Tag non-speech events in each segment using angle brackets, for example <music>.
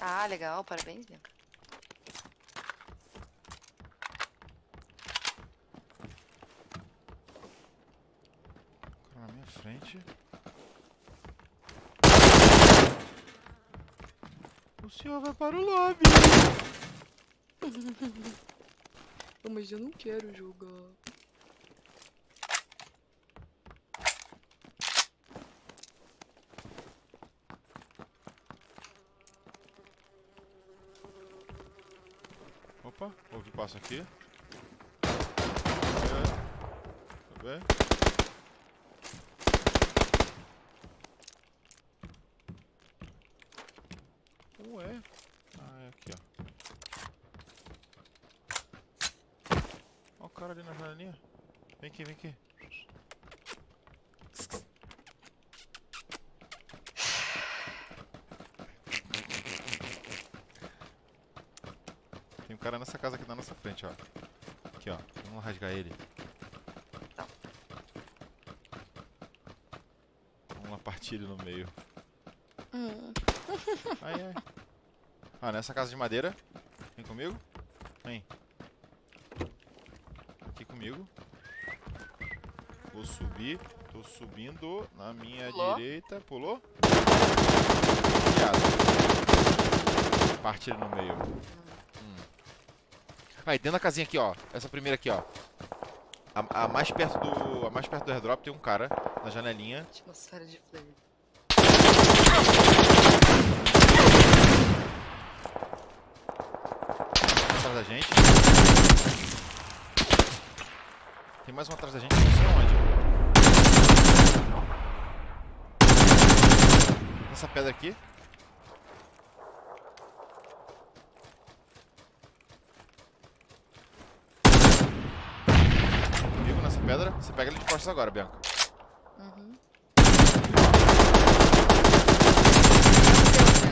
Ah, legal, parabéns, Bianca. Cara na minha frente. O senhor vai para o lobby. <laughs> Mas eu não quero jogar. Opa, ouvi passo aqui. Tá bem? Ué. Ah, é aqui, ó. Ó o cara ali na janelinha. Vem aqui, vem aqui. Tem um cara nessa casa aqui na nossa frente, ó. Aqui, ó. Vamos rasgar ele. Vamos lá partir ele no meio. Hum. Ai, ai. Ah, nessa casa de madeira. Vem comigo. Vem. Aqui comigo. Vou subir. Tô subindo na minha Pulou. direita. Pulou? Piada. Parte ele no meio. Aí, dentro da casinha aqui, ó. Essa primeira aqui, ó. A, a mais perto do. A mais perto do airdrop tem um cara na janelinha. Atmosfera de flare. atrás da gente. Tem mais um atrás da gente, não sei onde. Nessa pedra aqui. Comigo nessa pedra. Você pega ele de costas agora, Bianca. Uhum.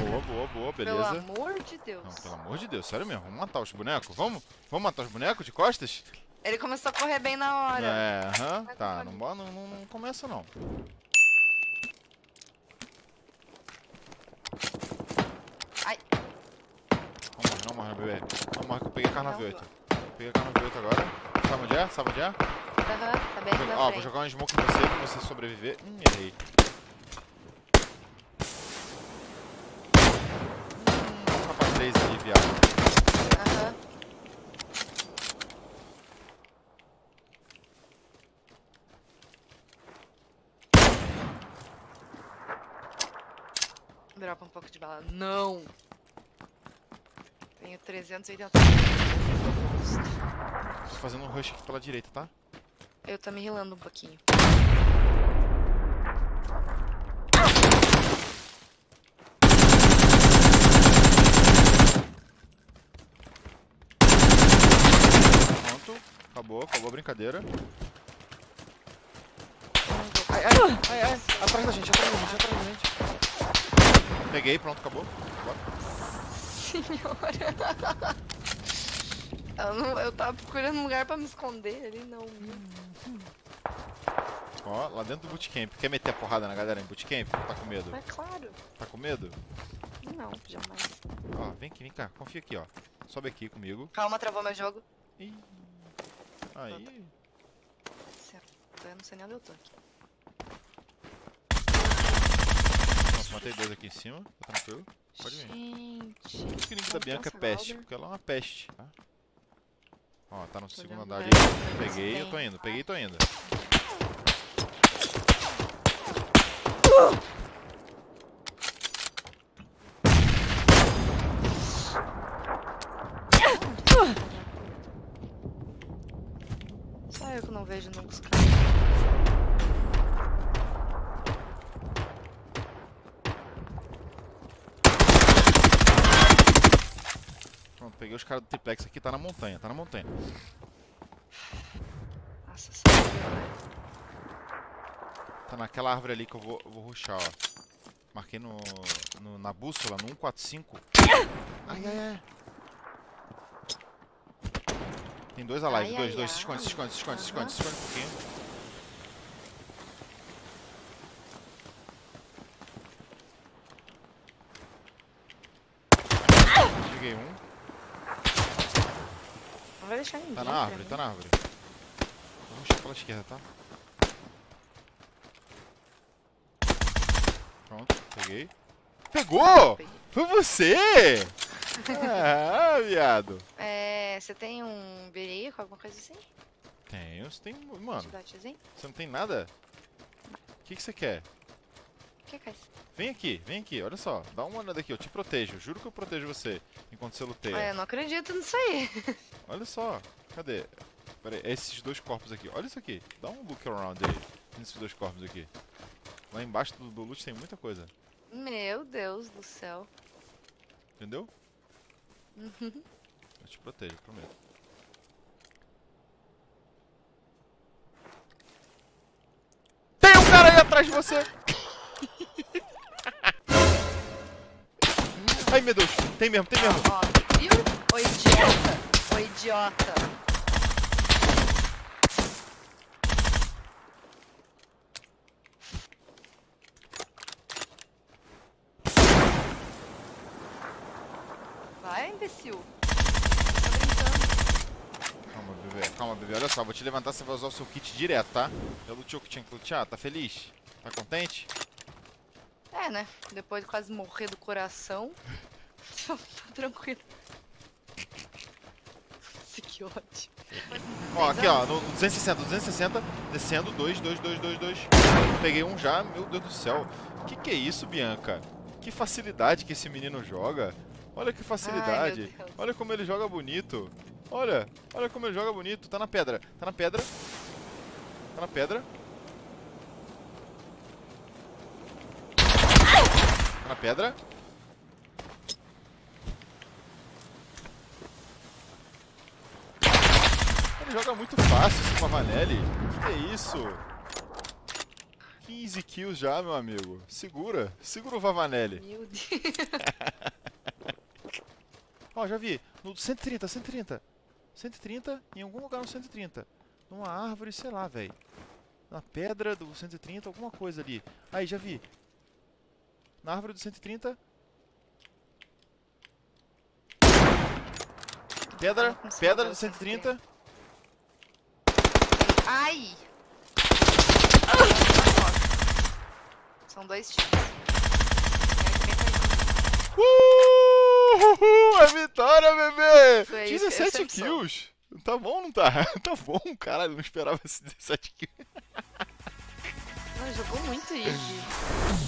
Boa, boa, boa, Pelo beleza. amor de Deus. Não, pelo amor de Deus, sério mesmo. Vamos matar os bonecos? Vamos? Vamos matar os bonecos de costas? Ele começou a correr bem na hora. É, aham. Tá, não, não, não, começa não. Ai. Não morre, não morre, bebê. Não morre que eu peguei carne Não, V8. Peguei carne V8 agora. Sabe onde é? Sabe onde é? Aham, tá bem Vou- na Ó, vou frente. jogar um smoke em você pra você sobreviver. Hum, errei. Hum, capa 3 ali, viado. Aham. Dropa um pouco de bala. Não! Tenho 380 Tô fazendo um rush aqui pela direita, tá? Eu tô me rilando um pouquinho. Pronto. Acabou, acabou a brincadeira. Ai, Ai, ai, ai. Atrás da gente, atrás da gente, atrás da gente. Peguei, pronto, acabou. Bora. senhora! Eu, não, eu tava procurando um lugar pra me esconder ali, não. Ó, lá dentro do bootcamp. Quer meter a porrada na galera em bootcamp? Tá com medo? Mas claro. Tá com medo? Não, jamais. Ó, vem aqui, vem cá. Confia aqui, ó. Sobe aqui comigo. Calma, travou meu jogo. Ih. Aí. Eu não sei nem onde eu tô aqui. Nossa, matei dois aqui em cima. Tá tranquilo. Pode vir. Gente. Por isso que o nick da Bianca é peste, porque ela é uma peste, tá? Ó, tá no segundo andar ali. bem, Peguei, eu tô indo. Peguei e tô indo. Só eu que não vejo nunca os Pronto, peguei os caras do triplex aqui, tá na montanha, tá na montanha. Nossa. Tá naquela árvore ali que eu vou, vou rushar, ó. Marquei no, no- na bússola, no 145. Ai, ai, ai. Tem dois alive, Ai, dois, ai, dois. Se esconde, se ai. esconde, se esconde, se esconde, se esconde um pouquinho. Peguei um. Não vai deixar ninguém. Tá na árvore, tá na árvore. Vamos puxar pela esquerda, tá? Pronto, peguei. Pegou! Peguei. Foi você! Ah, viado. É, você tem um berico, alguma coisa assim? Tenho, você tem. Te Mano, você não tem nada? O que, que você quer? Que é? Vem aqui, vem aqui, olha só. Dá uma olhada aqui, eu te protejo. Juro que eu protejo você enquanto você luteia. Ah, eu não acredito nisso aí. <laughs> Olha só, cadê? Pera aí, esses dois corpos aqui. Olha isso aqui. Dá um look around aí. Nesses dois corpos aqui. Lá embaixo do, do loot tem muita coisa. Meu Deus do céu. Entendeu? Uhum. Eu te protejo, prometo. Tem um cara aí atrás de você! Ai meu Deus, tem mesmo, tem mesmo. Ó, viu? Ô idiota. Ô idiota. Vai, imbecil. Tá brincando. Calma, bebê, calma, bebê. Olha só, vou te levantar, você vai usar o seu kit direto, tá? Já luteou o que tinha que lutear? Tá feliz? Tá contente? É, né? Depois de quase morrer do coração. <laughs> tá tranquilo. Nossa, que ódio. Ó, aqui ó, no 260, 260, descendo, 2, 2, 2, 2, 2. Peguei um já, meu Deus do céu. Que que é isso, Bianca? Que facilidade que esse menino joga. Olha que facilidade. Ai, olha como ele joga bonito. Olha, olha como ele joga bonito. Tá na pedra, tá na pedra. Tá na pedra. Na pedra. Ele joga muito fácil esse Pavanelli. Que que é isso? 15 kills já, meu amigo. Segura, segura o Vavanelli. Meu Deus. <laughs> Ó, já vi. No 130, 130. 130, em algum lugar no 130. Numa árvore, sei lá, velho. Na pedra do 130, alguma coisa ali. Aí, já vi. Na árvore do 130. Pedra, esse pedra do 130. Ai! São dois times. Uh, é vitória, bebê! Isso aí, 17 esse é o kills. Tá bom, não tá? <laughs> Tá bom, caralho, não esperava esses 17 kills. Não, jogou muito easy.